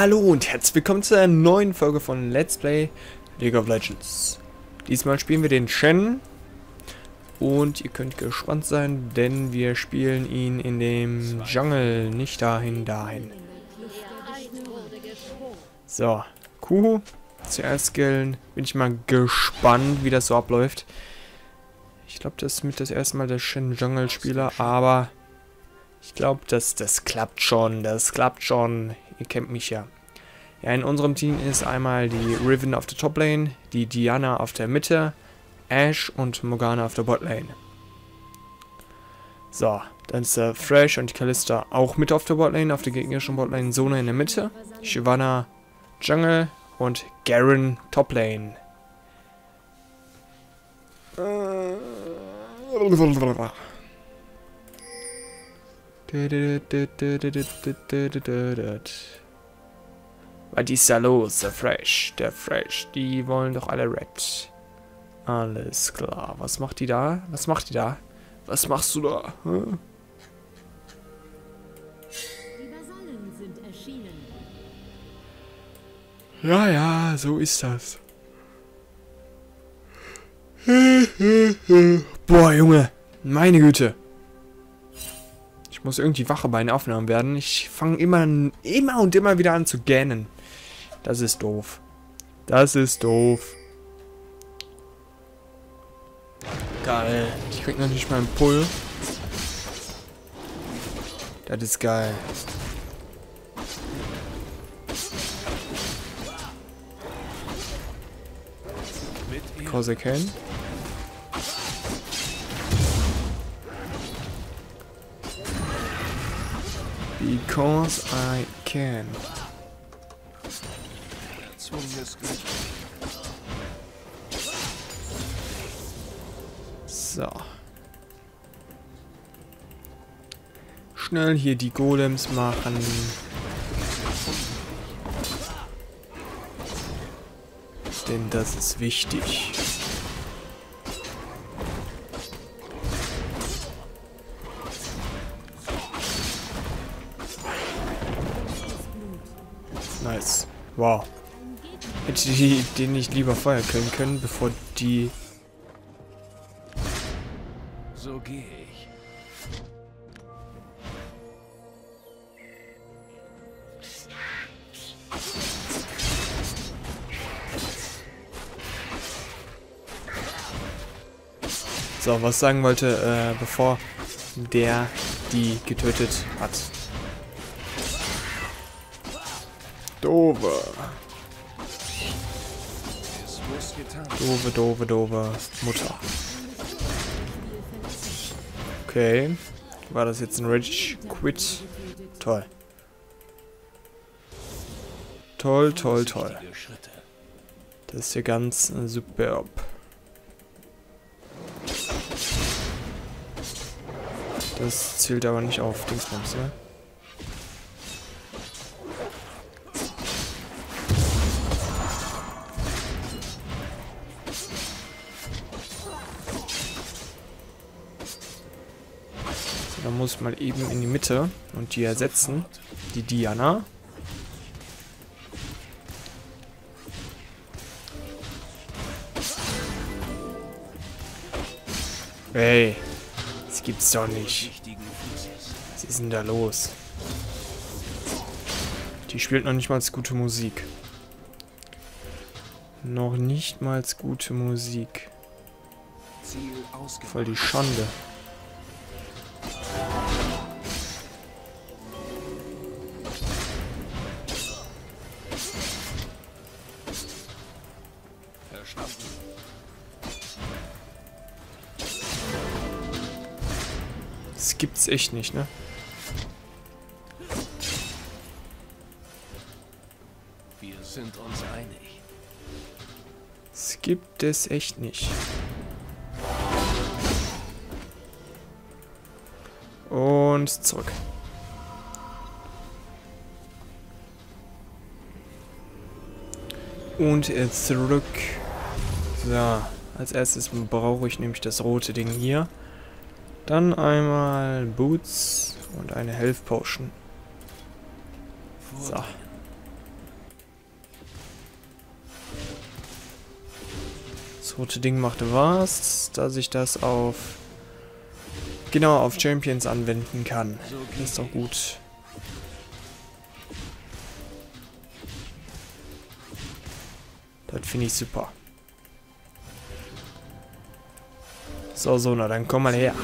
Hallo und herzlich willkommen zu einer neuen Folge von Let's Play League of Legends. Diesmal spielen wir den Shen und ihr könnt gespannt sein, denn wir spielen ihn in dem Jungle, nicht dahin, dahin. So, Kuhu, zuerst skillen. Bin ich mal gespannt, wie das so abläuft. Ich glaube, das ist mit das erste Mal der Shen Jungle Spieler, aber ich glaube, das, das klappt schon, das klappt schon. Ihr kennt mich ja. Ja, in unserem Team ist einmal die Riven auf der Top-Lane, die Diana auf der Mitte, Ash und Morgana auf der Bot-Lane. So, dann ist der Thresh und die Kalista auch mit auf der Bot-Lane, auf der gegnerischen Bot-Lane Sona in der Mitte, Shyvana Jungle und Garen Top-Lane. Was ist da los, der Fresh, der Fresh, die wollen doch alle Red. Alles klar, was macht die da? Was macht die da? Was machst du da? Hm? Ja, ja, so ist das. Boah, Junge, meine Güte. Ich muss irgendwie wache bei den Aufnahmen werden. Ich fange immer, immer und immer wieder an zu gähnen. Das ist doof. Das ist doof. Geil. Ich krieg noch nicht mal einen Pull. Das ist geil. Because Because I can. So. Schnell hier die Golems machen. Denn das ist wichtig. Wow. Hätte die den nicht lieber feuern können können, bevor die... So gehe ich. So, was sagen wollte, äh, bevor der die getötet hat. Dove. Dove, dove, dove. Mutter. Okay. War das jetzt ein Rage Quit? Toll. Toll, toll, toll. Das ist hier ganz äh, superb. Das zielt aber nicht auf Dingsbums, ne? Dann muss ich mal eben in die Mitte und die ersetzen. Die Diana. Ey, das gibt's doch nicht. Was ist denn da los? Die spielt noch nicht mal gute Musik. Noch nicht mal gute Musik. Voll die Schande. Das gibt's echt nicht, ne? Wir sind uns einig. Das gibt es echt nicht. Und zurück. Und jetzt zurück. So, als erstes brauche ich nämlich das rote Ding hier. Dann einmal Boots und eine Health Potion. So. Das rote Ding machte was, dass ich das auf... Genau, auf Champions anwenden kann. Das ist doch gut. Das finde ich super. So, so, na dann komm mal her.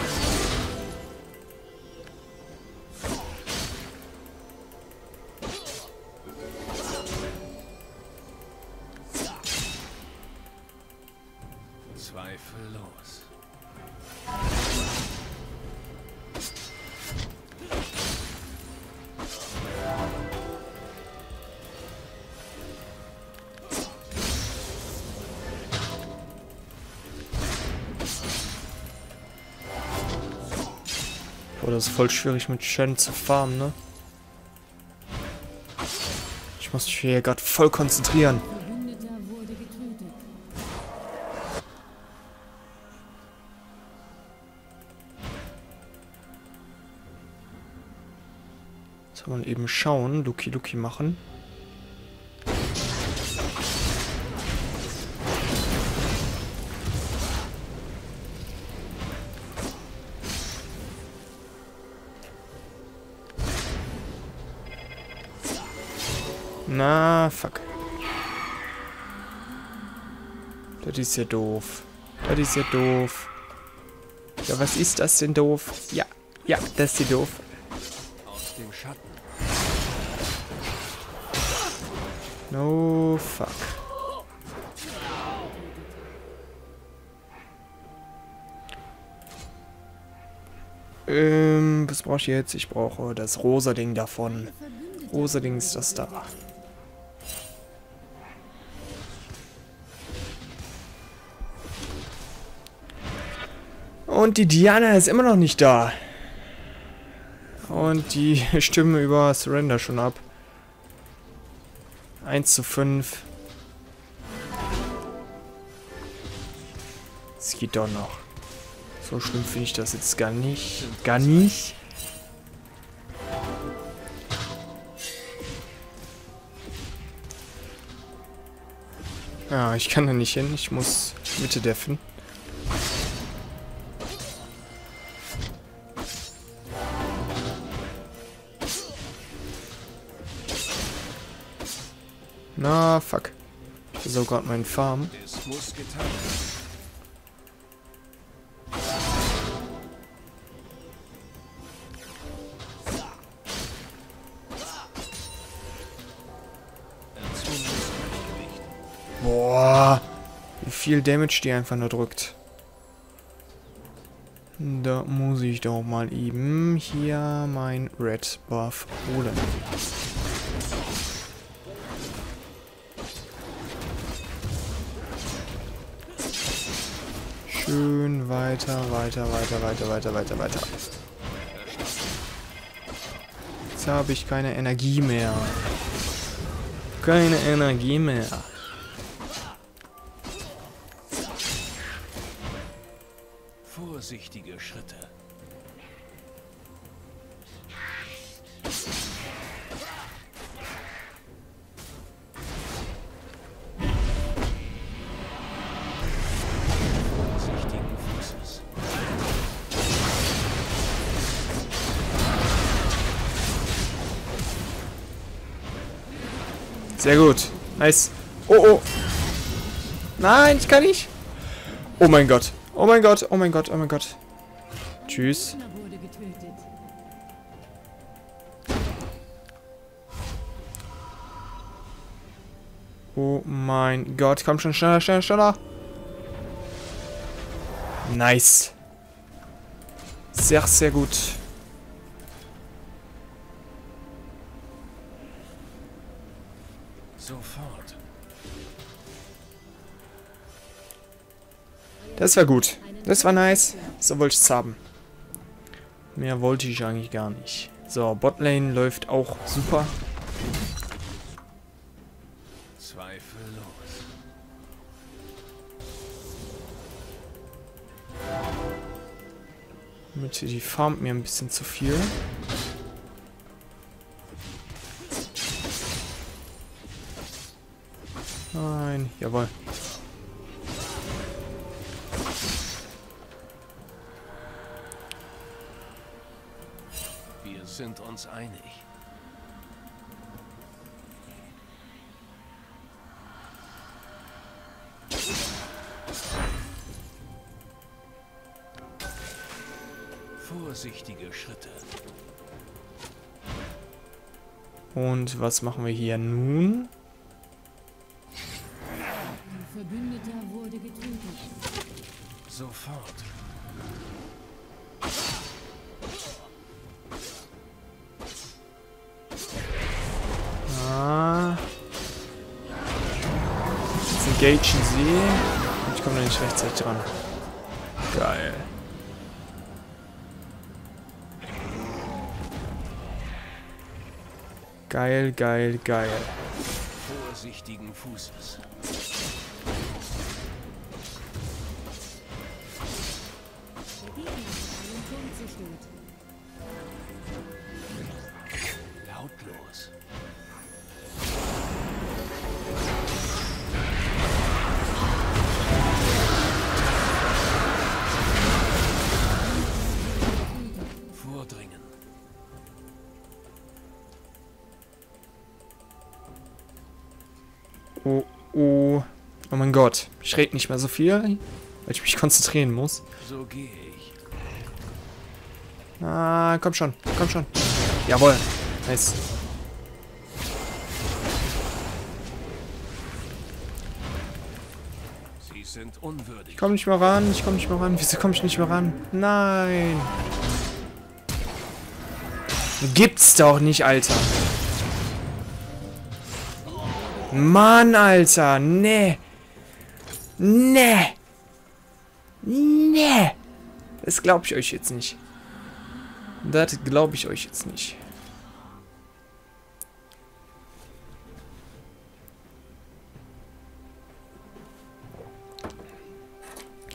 Voll schwierig mit Shen zu farmen, ne? Ich muss mich hier gerade voll konzentrieren. Getötet. Soll man eben schauen, Luki Luki machen. Das ist ja doof. Das ist ja doof. Ja, was ist das denn doof? Ja, ja, das ist ja doof. Aus dem Schatten. No fuck. Ähm, was brauche ich jetzt? Ich brauche das rosa Ding davon. Rosa Ding ist das da. Und die Diana ist immer noch nicht da. Und die stimmen über Surrender schon ab. 1 zu 5. Es geht doch noch. So schlimm finde ich das jetzt gar nicht. Gar nicht. Ja, ich kann da nicht hin. Ich muss Mitte deffen. Na, fuck. Versuche gerade meinen Farm. Boah. Wie viel Damage die einfach nur drückt. Da muss ich doch mal eben hier mein Red Buff holen. Schön weiter, weiter, weiter, weiter, weiter, weiter, weiter. Jetzt habe ich keine Energie mehr. Keine Energie mehr. Vorsichtige Schritte. Sehr gut. Nice. Oh, oh. Nein, ich kann nicht. Oh mein Gott. Oh mein Gott, oh mein Gott, oh mein Gott. Tschüss. Oh mein Gott. Komm schon, schneller, schneller, schneller. Nice. Sehr, sehr gut. Das war gut. Das war nice. So wollte ich es haben. Mehr wollte ich eigentlich gar nicht. So, Botlane läuft auch super. Zweifellos. Mit die farmt mir ein bisschen zu viel. Nein, jawohl. Sind uns einig. Vorsichtige Schritte. Und was machen wir hier nun? Jetzt engagen sie. Und ich komme noch nicht rechtzeitig dran. Geil. Geil, geil, geil. Vorsichtigen Fußes. Oh mein Gott. Ich rede nicht mehr so viel, weil ich mich konzentrieren muss. So gehe ich. Ah, komm schon. Komm schon. Jawohl. Nice. Sie sind unwürdig. Ich komm nicht mehr ran. Ich komm nicht mehr ran. Wieso komm ich nicht mehr ran? Nein. Gibt's doch nicht, Alter. Mann, Alter. Nee. Nee. Nee. Das glaube ich euch jetzt nicht. Das glaube ich euch jetzt nicht.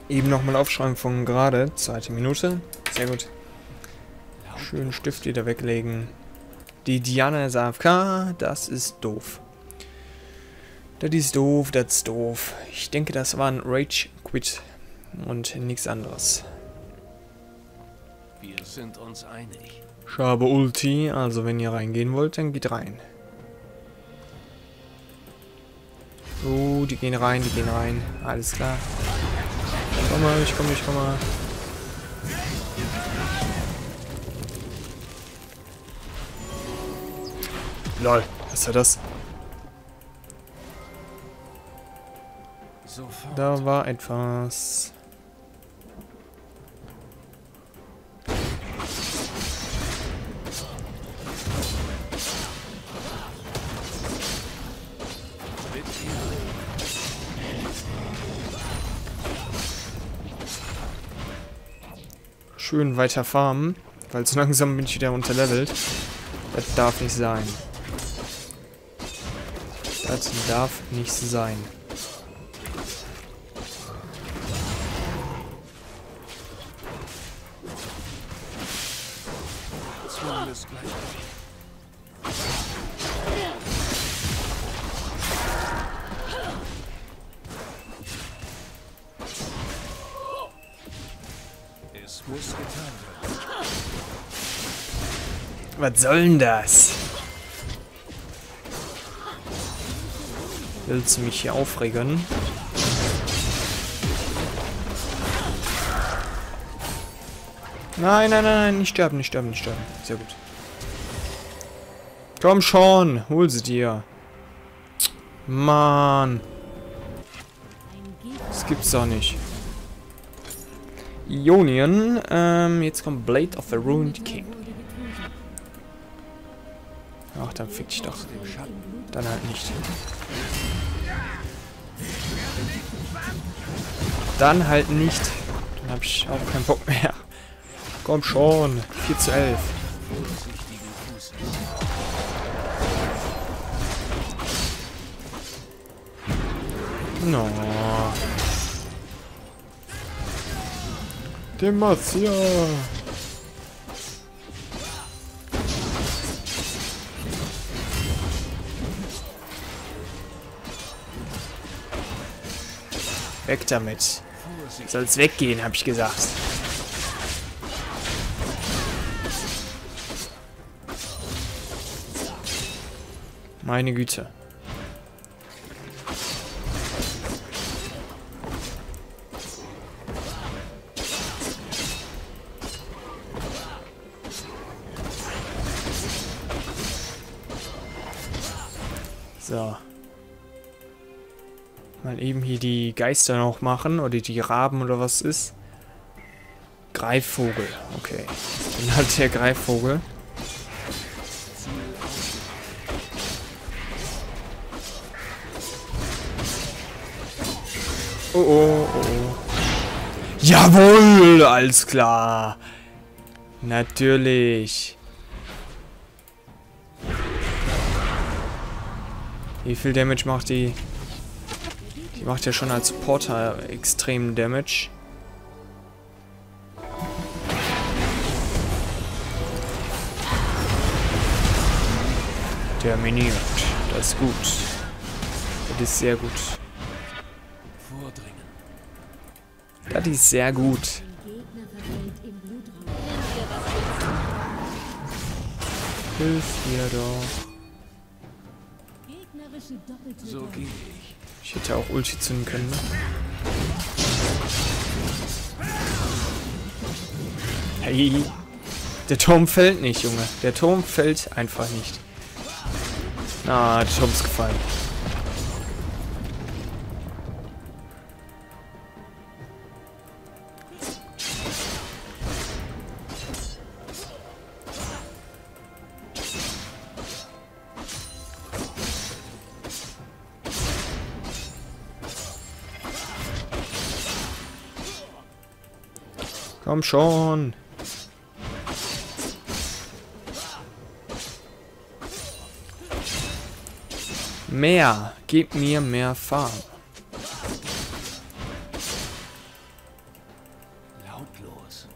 Eben nochmal aufschreiben von gerade. Zweite Minute. Sehr gut. Schön Stift wieder weglegen. Die Diana ist AFK. Das ist doof. Das ist doof, das ist doof. Ich denke, das war ein Rage Quit. Und nichts anderes. Wir sind uns einig. Ich habe Ulti, also wenn ihr reingehen wollt, dann geht rein. Oh, die gehen rein, die gehen rein. Alles klar. Komm mal, ich komme, ich komme mal. Lol, was war das? Da war etwas. Schön weiter farmen, weil so langsam bin ich wieder unterlevelt. Das darf nicht sein. Das darf nicht sein. Zwingendes Gleichgewicht. Es muss getan werden. Was soll denn das? Willst du mich hier aufregen? Nein, nein, nein, nein, nicht sterben, nicht sterben, nicht sterben. Sehr gut. Komm schon, hol sie dir. Mann, das gibt's doch nicht. Ionien, ähm, jetzt kommt Blade of the Ruined King. Ach, dann fick dich doch. Dann halt nicht. Dann halt nicht. Dann hab ich auch keinen Bock mehr. Komm schon. 4 zu 11. Vorsichtigen Fußes. No. Demacia. Weg damit. Soll's weggehen, hab ich gesagt. Meine Güte. So. Mal eben hier die Geister noch machen. Oder die Raben oder was ist. Greifvogel. Okay. Dann halt der Greifvogel. Oh, oh, oh, oh. Jawohl, alles klar. Natürlich. Wie viel Damage macht die? Die macht ja schon als Supporter extremen Damage. Terminiert. Das ist gut. Das ist sehr gut. Das ist sehr gut. Hilf mir doch. So gehe ich. Ich hätte auch Ulti zünden können. Ne? Hey. Der Turm fällt nicht, Junge. Der Turm fällt einfach nicht. Ah, der Turm ist gefallen. Komm schon. Mehr. Gib mir mehr Farbe. Lautlos.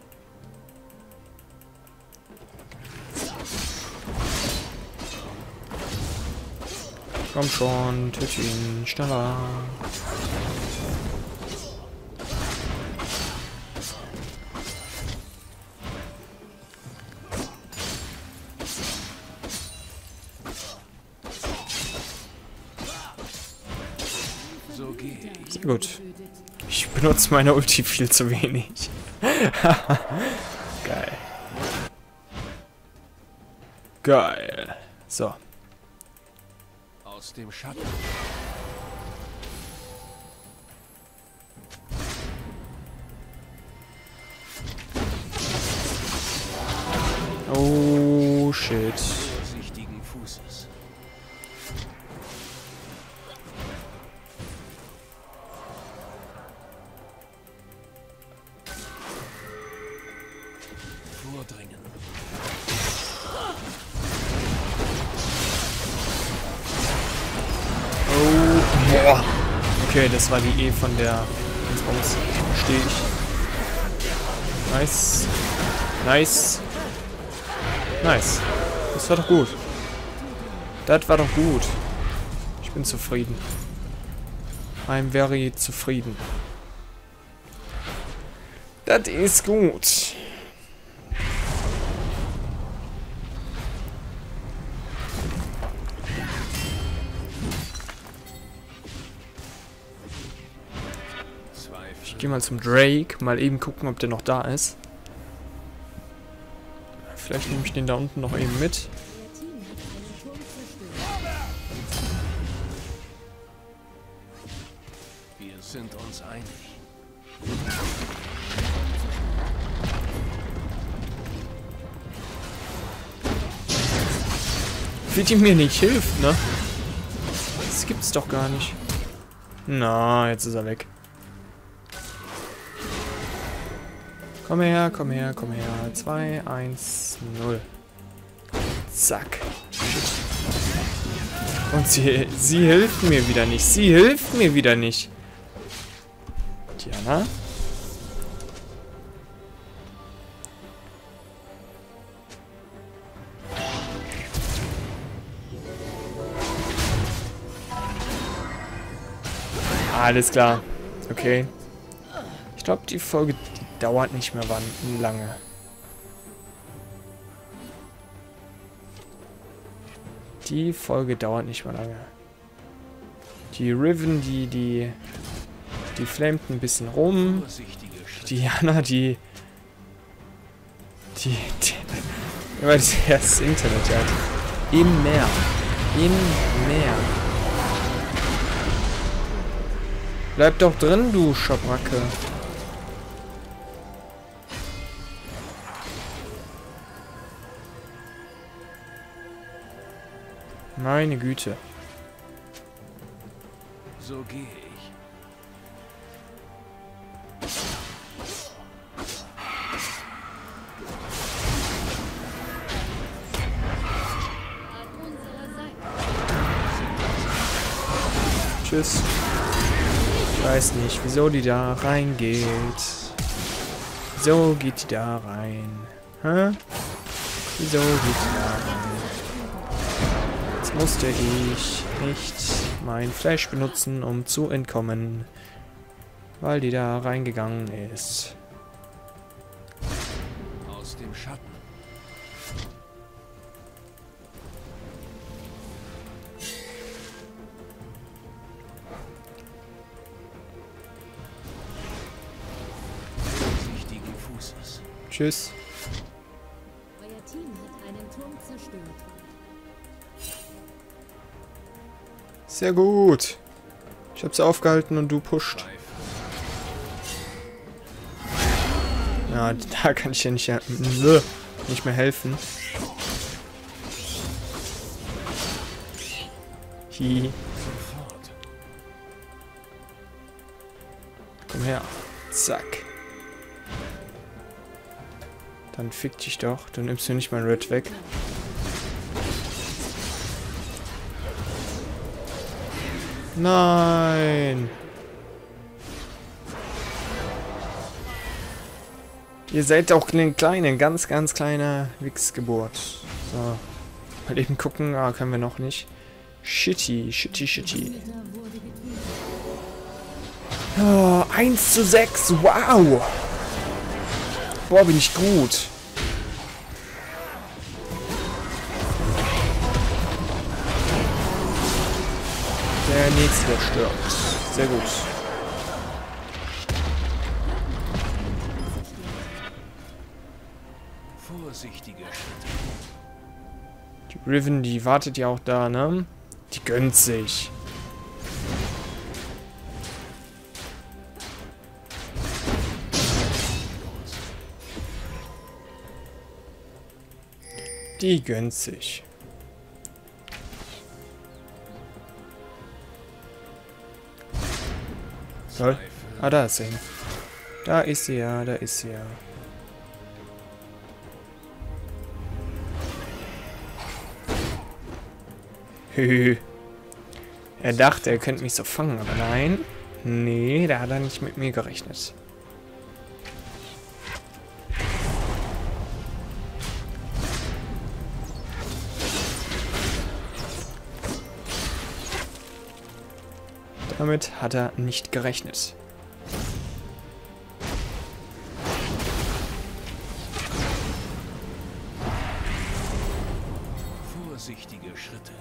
Komm schon, töte ihn. Schneller. Gut. Ich benutze meine Ulti viel zu wenig. Geil. Geil. So. Aus dem Schatten. Oh, shit. Das war die E von der Dingsbums. Stehe ich. Nice. Nice. Nice. Das war doch gut. Das war doch gut. Ich bin zufrieden. I'm very zufrieden. Das ist gut. Ich gehe mal zum Drake. Mal eben gucken, ob der noch da ist. Vielleicht nehme ich den da unten noch eben mit. Wir sind uns einig. Wie die mir nicht hilft, ne? Das gibt's doch gar nicht. Na, jetzt ist er weg. Komm her, komm her, komm her. 2, 1, 0. Zack. Und sie, sie hilft mir wieder nicht. Sie hilft mir wieder nicht. Diana? Alles klar. Okay. Ich glaube, die Folge dauert nicht mehr wann lange. Die Folge dauert nicht mal lange. Die Riven, die, die, die flamet ein bisschen rum. Schritte. Die die, die, immer das Internet ja. Im Meer. Im Meer. Bleib doch drin, du Schabracke. Meine Güte. So gehe ich. Tschüss. Ich weiß nicht, wieso die da reingeht. Wieso geht die da rein? Hä? Wieso geht die da rein? Jetzt musste ich nicht mein Flash benutzen, um zu entkommen. Weil die da reingegangen ist. Aus dem Schatten. Tschüss. Sehr gut. Ich hab's aufgehalten und du pusht. Ja, da kann ich dir nicht, Nö, nicht mehr helfen. Hi. Komm her. Zack. Dann fick dich doch. Du nimmst mir nicht mein Red weg. Nein. Ihr seid auch eine kleine, ganz, ganz kleine Wichsgeburt. So. Mal eben gucken. Ah, können wir noch nicht. Shitty, shitty, shitty. Oh, 1 zu 6. Wow. Boah, bin ich gut. Der nächste stirbt. Sehr gut. Vorsichtige Schritte. Die Riven, die wartet ja auch da, ne? Die gönnt sich. Die gönnt sich. Toll. Ah, da ist sie. Da ist sie ja, da ist sie ja. Hü. Er dachte, er könnte mich so fangen, aber nein. Nee, da hat er nicht mit mir gerechnet. Damit hat er nicht gerechnet. Vorsichtige Schritte.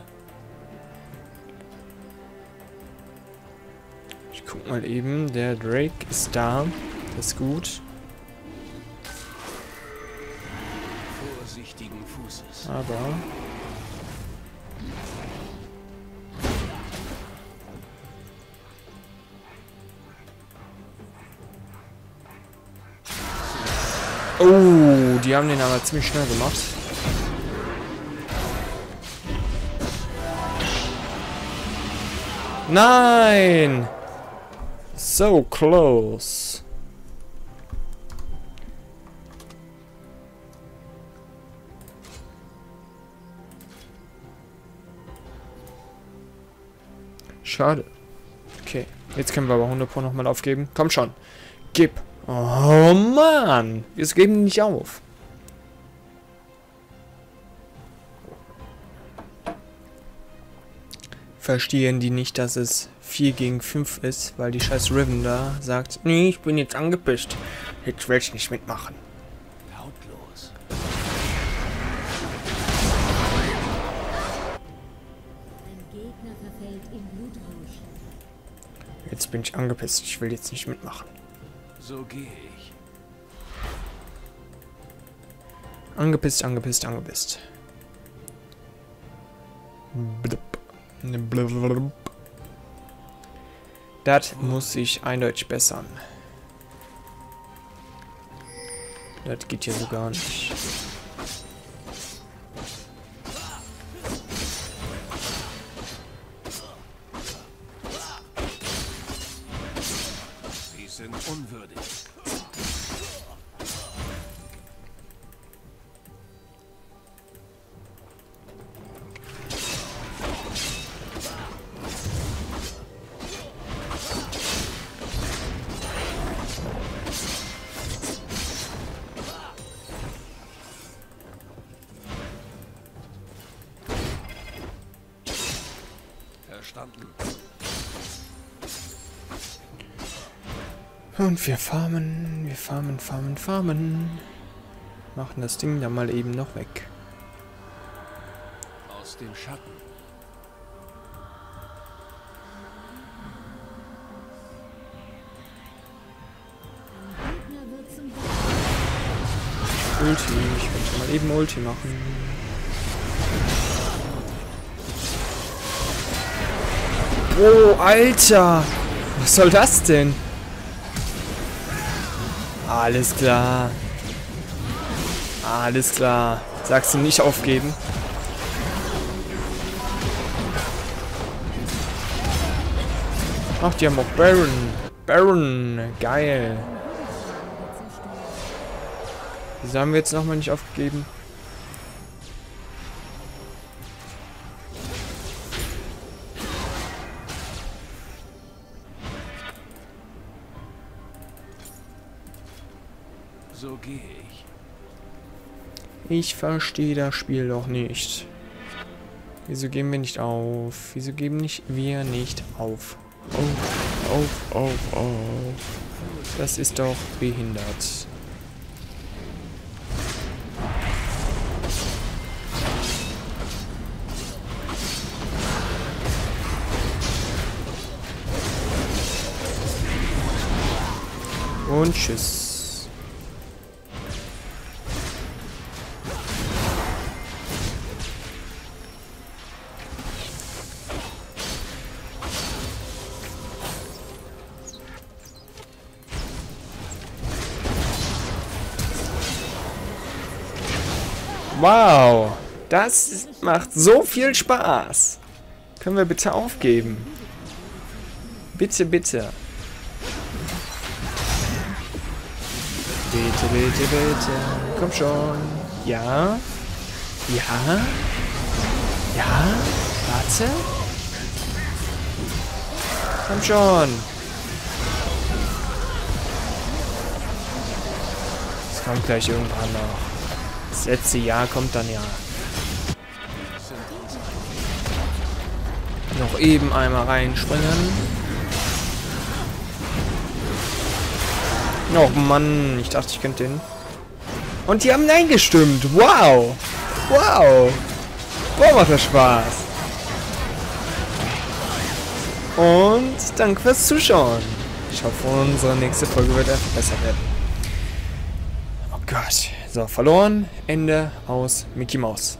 Ich guck mal eben, der Drake ist da. Das ist gut. Vorsichtigen Fußes. Aber. Die haben den aber ziemlich schnell gemacht. Nein! So close. Schade. Okay, jetzt können wir aber 100 Pro nochmal aufgeben. Komm schon. Gib. Oh Mann. Wir geben nicht auf. Verstehen die nicht, dass es 4 gegen 5 ist, weil die scheiß Riven da sagt, nee, ich bin jetzt angepisst. Jetzt will ich nicht mitmachen. Lautlos. Jetzt bin ich angepisst. Ich will jetzt nicht mitmachen. So gehe ich. Angepisst, angepisst, angepisst. Blub. Das muss sich eindeutig bessern. Das geht hier so gar nicht. Farmen, farmen. Machen das Ding dann mal eben noch weg. Aus dem Schatten. Ulti, ich könnte mal eben Ulti machen. Oh, Alter! Was soll das denn? Alles klar. Alles klar. Sagst du nicht aufgeben? Ach, die haben auch Baron. Baron. Geil. Wieso haben wir jetzt nochmal nicht aufgegeben? So gehe ich. Ich verstehe das Spiel doch nicht. Wieso geben wir nicht auf? Wieso geben nicht wir nicht auf? Auf, auf, auf, auf. Das ist doch behindert. Und tschüss. Wow, das macht so viel Spaß. Können wir bitte aufgeben? Bitte, bitte. Bitte, bitte, bitte. Komm schon. Ja. Ja. Ja. Warte. Komm schon. Es kommt gleich irgendwann noch. Das letzte Jahr kommt dann ja. Noch eben einmal reinspringen. Oh Mann, ich dachte, ich könnte den. Und die haben Nein gestimmt. Wow. Wow. Boah, macht das Spaß. Und danke fürs Zuschauen. Ich hoffe, unsere nächste Folge wird einfach besser werden. Oh Gott. So, verloren. Ende aus Mickey Mouse.